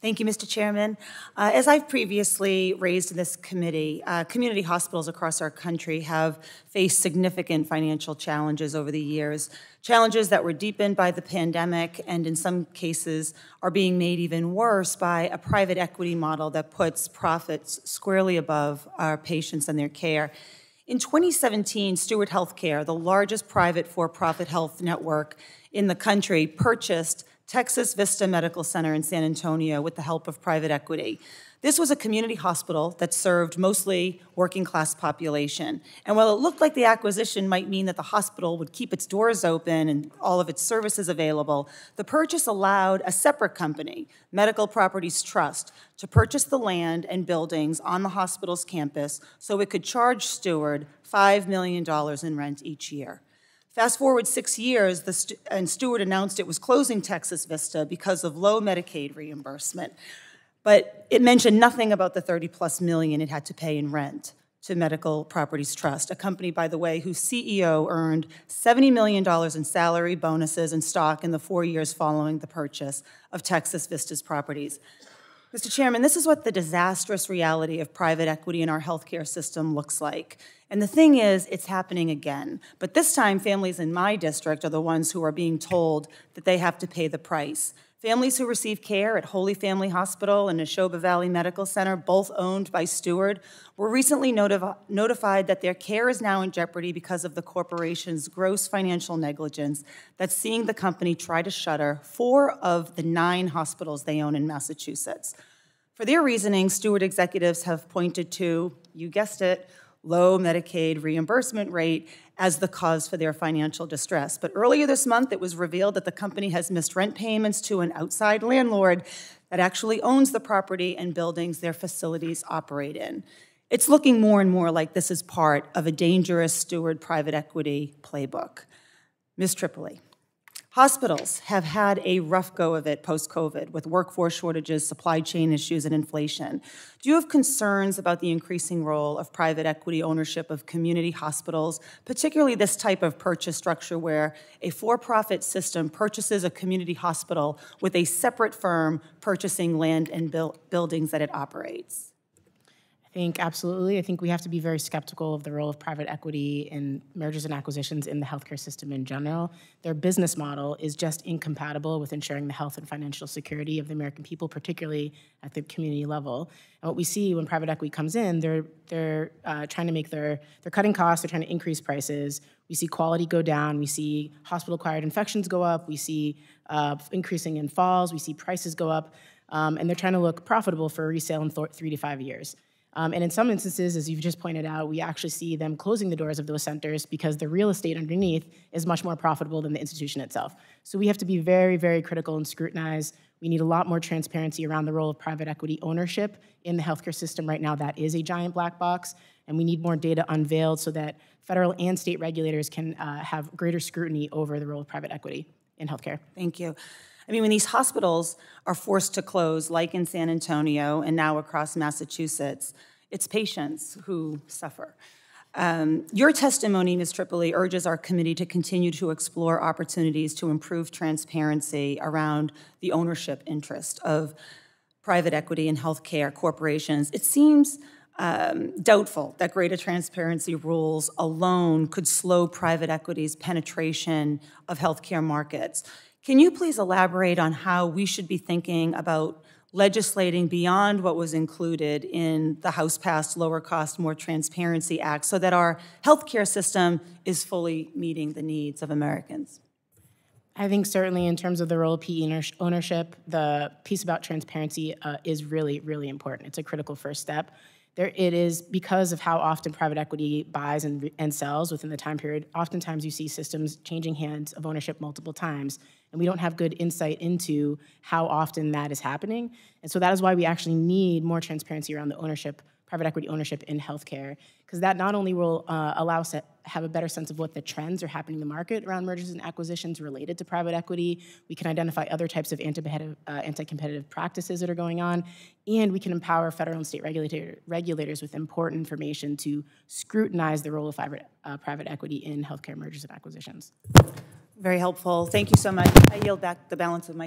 Thank you, Mr. Chairman. Uh, As I've previously raised in this committee, uh, community hospitals across our country have faced significant financial challenges over the years, challenges that were deepened by the pandemic and in some cases are being made even worse by a private equity model that puts profits squarely above our patients and their care. In 2017, Steward Healthcare, the largest private for-profit health network in the country, purchased Texas Vista Medical Center in San Antonio with the help of private equity. This was a community hospital that served mostly working class population. And while it looked like the acquisition might mean that the hospital would keep its doors open and all of its services available, the purchase allowed a separate company, Medical Properties Trust, to purchase the land and buildings on the hospital's campus so it could charge Steward $5 million in rent each year. Fast forward six years, the and Steward announced it was closing Texas Vista because of low Medicaid reimbursement. But it mentioned nothing about the 30 plus million it had to pay in rent to Medical Properties Trust, a company, by the way, whose CEO earned $70 million in salary, bonuses, and stock in the four years following the purchase of Texas Vista's properties. Mr. Chairman, this is what the disastrous reality of private equity in our healthcare system looks like. And the thing is, it's happening again. But this time, families in my district are the ones who are being told that they have to pay the price. Families who receive care at Holy Family Hospital and Nashoba Valley Medical Center, both owned by Steward, were recently notif notified that their care is now in jeopardy because of the corporation's gross financial negligence that's seeing the company try to shutter four of the nine hospitals they own in Massachusetts. For their reasoning, Steward executives have pointed to, you guessed it, low Medicaid reimbursement rate as the cause for their financial distress. But earlier this month, it was revealed that the company has missed rent payments to an outside landlord that actually owns the property and buildings their facilities operate in. It's looking more and more like this is part of a dangerous steward private equity playbook. Ms. Tripoli. Hospitals have had a rough go of it post COVID with workforce shortages, supply chain issues, and inflation. Do you have concerns about the increasing role of private equity ownership of community hospitals, particularly this type of purchase structure where a for profit system purchases a community hospital with a separate firm purchasing land and buildings that it operates? I think absolutely. I think we have to be very skeptical of the role of private equity in mergers and acquisitions in the healthcare system in general. Their business model is just incompatible with ensuring the health and financial security of the American people, particularly at the community level. And what we see when private equity comes in, they're they're uh, trying to make their they're cutting costs, they're trying to increase prices. We see quality go down. We see hospital-acquired infections go up. We see uh, increasing in falls. We see prices go up, um, and they're trying to look profitable for resale in three to five years. Um, and in some instances, as you've just pointed out, we actually see them closing the doors of those centers because the real estate underneath is much more profitable than the institution itself. So we have to be very, very critical and scrutinize. We need a lot more transparency around the role of private equity ownership in the healthcare system right now. That is a giant black box, and we need more data unveiled so that federal and state regulators can uh, have greater scrutiny over the role of private equity in healthcare. Thank you. I mean, when these hospitals are forced to close, like in San Antonio and now across Massachusetts, it's patients who suffer. Um, your testimony, Ms. Tripoli, urges our committee to continue to explore opportunities to improve transparency around the ownership interest of private equity and healthcare corporations. It seems um, doubtful that greater transparency rules alone could slow private equity's penetration of healthcare markets. Can you please elaborate on how we should be thinking about legislating beyond what was included in the House passed Lower Cost, More Transparency Act so that our healthcare system is fully meeting the needs of Americans? I think certainly in terms of the role of PE ownership, the piece about transparency uh, is really, really important. It's a critical first step. There, it is because of how often private equity buys and, and sells within the time period. Oftentimes, you see systems changing hands of ownership multiple times, and we don't have good insight into how often that is happening. And so that is why we actually need more transparency around the ownership private equity ownership in healthcare, because that not only will uh, allow us to have a better sense of what the trends are happening in the market around mergers and acquisitions related to private equity, we can identify other types of anti-competitive, uh, practices that are going on, and we can empower federal and state regulator, regulators with important information to scrutinize the role of private, uh, private equity in healthcare mergers and acquisitions. Very helpful. Thank you so much. I yield back the balance of my